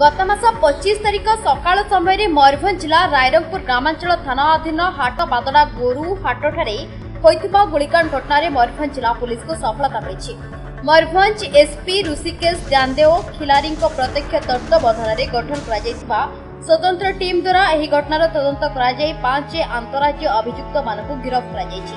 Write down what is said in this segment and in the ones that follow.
ଗତ ମାସ ପଚିଶ ତାରିଖ ସକାଳ ସମୟରେ ମୟୂରଭଞ୍ଜ ଜିଲ୍ଲା ରାଇରଙ୍ଗପୁର ଗ୍ରାମାଞ୍ଚଳ ଥାନା ଅଧୀନ ହାଟ ବାଦଡ଼ା ଗୋରୁ ହାଟଠାରେ ହୋଇଥିବା ଗୁଳିକାଣ୍ଡ ଘଟଣାରେ ମୟୂରଭଞ୍ଜ ଜିଲ୍ଲା ପୁଲିସକୁ ସଫଳତା ମିଳିଛି। ମୟୂରଭଞ୍ଜ ଏସ୍ପି ଋଷିକେଶ ଜାନ୍ଦେଓ ଖିଲାରୀଙ୍କ ପ୍ରତ୍ୟକ୍ଷ ତତ୍ତ୍ୱାବଧାନରେ ଗଠନ କରାଯାଇଥିବା ସ୍ୱତନ୍ତ୍ର ଟିମ୍ ଦ୍ୱାରା ଏହି ଘଟଣାର ତଦନ୍ତ କରାଯାଇ ପାଞ୍ଚ ଆନ୍ତଃରାଜ୍ୟ ଅଭିଯୁକ୍ତମାନଙ୍କୁ ଗିରଫ କରାଯାଇଛି।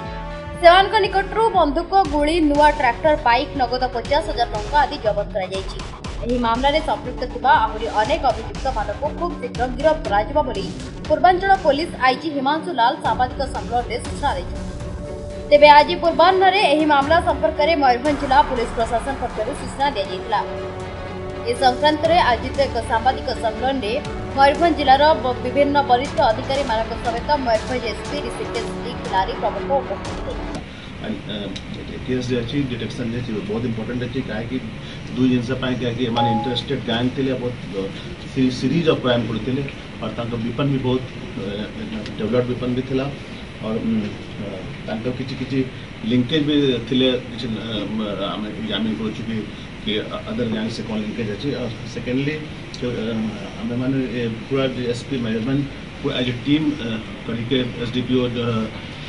ସେମାନଙ୍କ ନିକଟରୁ ବନ୍ଧୁକ ଗୁଳି ନୂଆ ଟ୍ରାକ୍ଟର ବାଇକ୍ ନଗଦ ପଚାଶ ହଜାର ଟଙ୍କା ଆଦି ଜବତ କରାଯାଇଛି। ଏହି ମାମଲାରେ ସମ୍ପୃକ୍ତ ଥିବା ଆହୁରି ଅନେକ ଅଭିଯୁକ୍ତମାନଙ୍କୁ ଖୁବ୍ ଶୀଘ୍ର ଗିରଫ କରାଯିବ ବୋଲି ପୂର୍ବାଞ୍ଚଳ ପୋଲିସ ଆଇଜି ହିମାଂଶୁ ଲାଲ ସାମ୍ବାଦିକ ସମ୍ମିଳନୀରେ ସୂଚନା ଦେଇଛନ୍ତି ତେବେ ଆଜି ପୂର୍ବାହ୍ନରେ ଏହି ମାମଲା ସମ୍ପର୍କରେ ମୟୂରଭଞ୍ଜ ଜିଲ୍ଲା ପୁଲିସ ପ୍ରଶାସନ ପକ୍ଷରୁ ସୂଚନା ଦିଆଯାଇଥିଲା ଏ ସଂକ୍ରାନ୍ତରେ ଆୟୋଜିତ ଏକ ସାମ୍ବାଦିକ ସମ୍ମିଳନୀରେ ମୟୂରଭଞ୍ଜ ଜିଲ୍ଲାର ବ- ବିଭିନ୍ନ ବରିଷ୍ଠ ଅଧିକାରୀମାନଙ୍କ ସମେତ ମୟୂରଭଞ୍ଜ ଏସ୍ପି ଋଷିକେଶ ଟି ଖିଲାରୀ ପ୍ରମୁଖ ଉପସ୍ଥିତ ଥିଲେ केस जे अच्छी डिटेक्शन जे अच्छी बहुत इंपोर्टेंट अच्छी क्या कि दुई जिनस इंटरेस्टेड गैंग थे बहुत सीरीज़ ऑफ़ क्राइम करते और तांको विपन भी बहुत डेवलप विपन भी थिला, और किछि किछि लिंकेज भी थिले आम एग्जामिन करूछु कि अदर गैंग से कौन लिंकेज अच्छी और सेकेंडली आम मैंने पूरा एसपी मयूरभंज पूरा एज ए टीम करके S D P O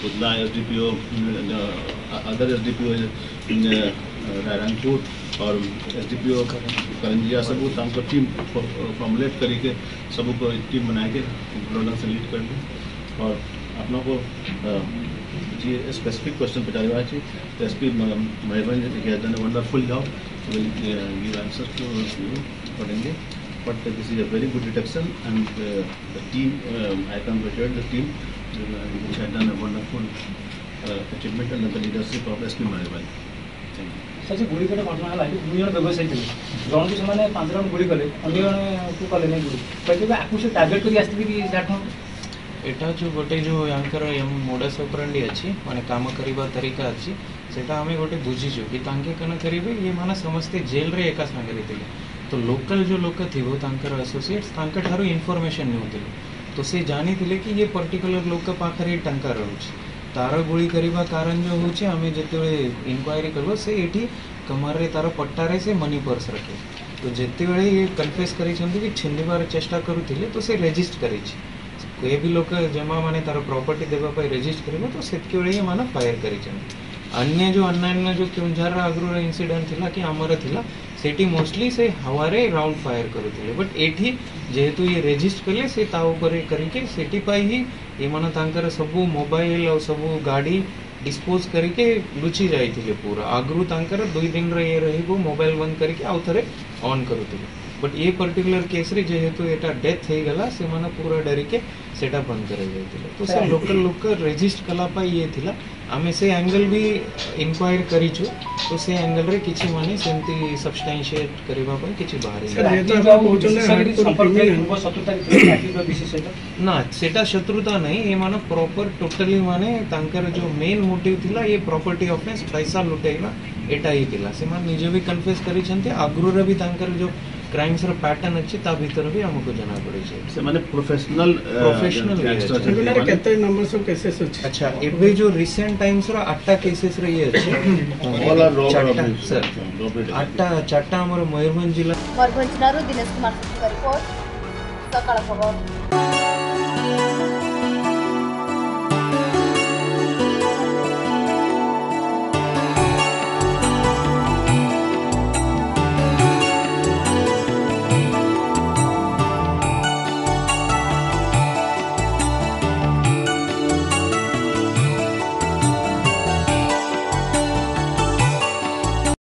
Udala S D P O other S D P O Rairangpur और S D P O Karanjia सब टीम फॉर्मुलेट करी के करके सबको टीम बना के प्रोडक्ट से लीड कर दें और अपना को जी स्पेसिफिक क्वेश्चन बता चाहिए है S P Meherban wonderful job ये आंसर पढ़ेंगे। But this is a very good detection and the team I come the team wonderful achievement and the leadership of S P Meherban thank you ସେ ଯେଉଁ ଗୁଳି କଟା ଘଟଣା ହେଲା ଦୁଇ ଜଣ ବ୍ୟବସାୟୀ ଥିଲେ। ଜଣକୁ ସେମାନେ ପାଞ୍ଚ ରାଉଣ୍ଡ ଗୁଳି କଲେ ଅନ୍ୟ ଜଣକୁ କଲେ ନାହିଁ ଗୁଳି। କହିବେ ଆକୁ ସେ ଟାର୍ଗେଟ୍ କରି ଆସିଥିବେ କି ଜାଠ ଏଇଟା ଯେଉଁ ଗୋଟେ ଯେଉଁ ୟାଙ୍କର ମୋଡ଼ାସ୍ ଅପରାଣ୍ଡି ଅଛି ମାନେ କାମ କରିବା ତରିକା ଅଛି ସେଇଟା ଆମେ ଗୋଟେ ବୁଝିଛୁ କି ତାଙ୍କେ କ'ଣ କରିବେ ଏମାନେ ସମସ୍ତେ ଜେଲ୍ରେ ଏକା ସାଙ୍ଗରେ ଥିଲେ। ତ ଲୋକାଲ୍ ଯେଉଁ ଲୋକ ଥିବ ତାଙ୍କର ଆସୋସିଏଟ୍ସ ତାଙ୍କଠାରୁ ଇନଫର୍ମେସନ୍ ନେଉଥିଲେ। ତ ସେ ଜାଣିଥିଲେ କି ଇଏ ପର୍ଟିକୁଲାର ଲୋକ ପାଖରେ ଟଙ୍କା ରହୁଛି। ତାର ଗୁଳି କରିବା କାରଣ ଯେଉଁ ହେଉଛି ଆମେ ଯେତେବେଳେ ଇନକ୍ୱାରି କରିବା ସେ ଏଠି କମାରରେ ତାର ପଟ୍ଟାରେ ସେ ମନି ପର୍ସ ରଖେ ତ ଯେତେବେଳେ ଇଏ କନଫେସ୍ କରିଛନ୍ତି କି ଛିଣ୍ଡିବାର ଚେଷ୍ଟା କରୁଥିଲେ ତ ସେ ରେଜିଷ୍ଟ କରିଛି ଏ ବି ଲୋକ ଜମାମାନେ ତାର ପ୍ରପର୍ଟି ଦେବା ପାଇଁ ରେଜିଷ୍ଟ କରିବ ତ ସେତିକିବେଳେ ଏମାନେ ଫାୟାର କରିଛନ୍ତି ଅନ୍ୟ ଯେଉଁ ଅନ୍ୟାନ୍ୟ ଯେଉଁ କେଉଁଝରର ଆଗରୁ ଇନସିଡେଣ୍ଟ ଥିଲା କି ଆମର ଥିଲା ସେଠି ମୋଷ୍ଟଲି ସେ ହାୱାରେ ରାଉଣ୍ଡ ଫାୟାର କରୁଥିଲେ। ବଟ୍ ଏଠି ଯେହେତୁ ଇଏ ରେଜିଷ୍ଟ କଲେ ସେ ତା ଉପରେ କରିକି ସେଠି ପାଇଁ ହିଁ ଏମାନେ ତାଙ୍କର ସବୁ ମୋବାଇଲ ଆଉ ସବୁ ଗାଡ଼ି ଡିସ୍ପୋଜ କରିକି ଲୁଚି ଯାଇଥିଲେ ପୁରା। ଆଗରୁ ତାଙ୍କର ଦୁଇ ଦିନର ଇଏ ରହିବ ମୋବାଇଲ ବନ୍ଦ କରିକି ଆଉ ଥରେ ଅନ୍ କରୁଥିଲେ। ಬಟ್ ಈ ಪರ್ಟಿಕ್ಯುಲರ್ ಕೇಸ್ರಿ ଯେହେତୁ ଏଟା ଡେଥ୍ ହେଇଗଲା ସେମାନେ ପୁରା ଡରିକେ ସେଇଟା ବନ୍ଦ କରାଯାଇଥିଲା ତ ସେ ଲୋକାଲ ଲୋକ ରେଜିଷ୍ଟ କଲା ପାଇଁ ଇଏ ଥିଲା ଆମେ ସେ ଆଙ୍ଗେଲ ବି ଇନକ୍ୱାରି କରିଛୁ ତ ସେ ଆଙ୍ଗେଲରେ କିଛି ମାନେ ସେମିତି ସବଷ୍ଟାନ୍ସିଏଟ୍ କରିବା ପାଇଁ କିଛି ବାହାରିନି ନା ସେଟା ଶତ୍ରୁତା ନାହିଁ ଏମାନେ ପ୍ରପର ଟୋଟାଲି ମାନେ ତାଙ୍କର ଯୋଉ ମେନ୍ ମୋଟିଭ ଥିଲା ଇଏ ପ୍ରପର୍ଟି ଅଫେନ୍ସ ପଇସା ଲୁଟେଇବା ଏଟା ହିଁ ଥିଲା ସେମାନେ ନିଜେ ବି କନଫେସ୍ କରିଛନ୍ତି ଆଗରୁ ବି ତାଙ୍କର ଯୋଉ କ୍ରାଇମ୍ସର ପ୍ୟାଟର୍ନ ଅଛି ତା ଭିତରେ ବି ଆମକୁ ଜଣା ପଡ଼ିଛି। ସେମାନେ ପ୍ରୋଫେସନାଲ ପ୍ରୋଫେସନାଲ କେତେ ନମ୍ବର ସବୁ କେସେସ୍ ଅଛି? ଆଚ୍ଛା ଏବେ ଯୋଉ ରିସେଣ୍ଟ ଟାଇମ୍ସର ଆଠଟା କେସେସ୍ର ଇଏ ଅଛି ଆଠଟା ଚାରିଟା ଆମର ମୟୂରଭଞ୍ଜ ଜିଲ୍ଲା। ମୟୂରଭଞ୍ଜ ଜିଲ୍ଲାରୁ ଦିନେଶ କୁମାର ରିପୋର୍ଟ ସକାଳ ଖବର।